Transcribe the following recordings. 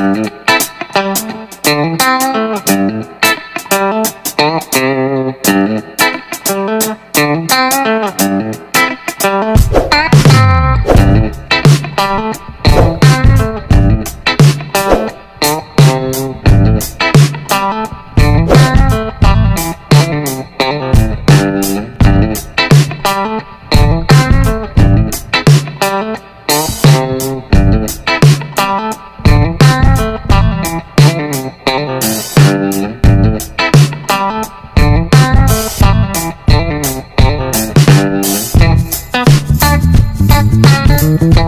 Thank Thank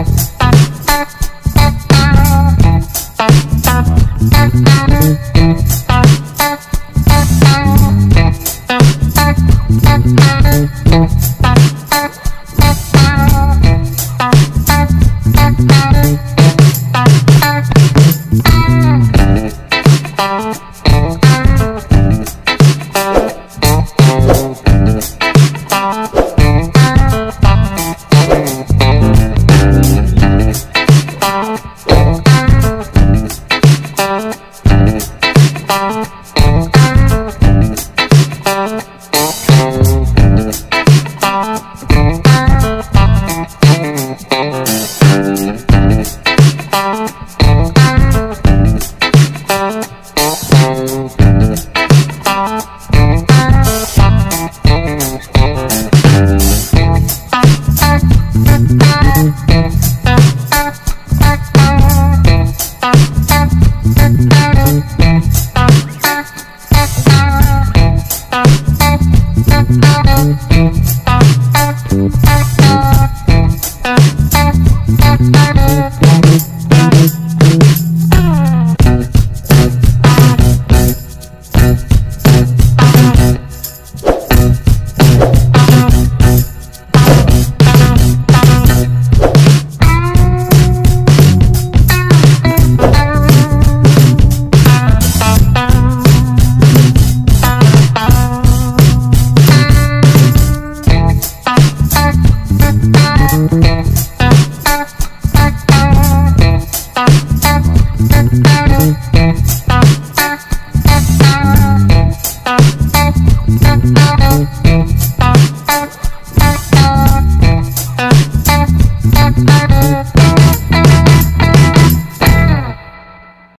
Bye.